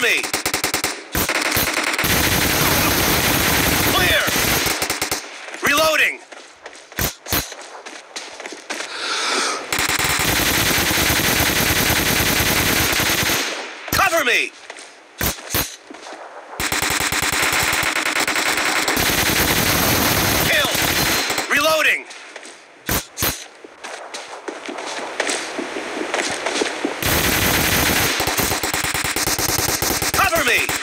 Cover me! Clear! Reloading! Cover me! me.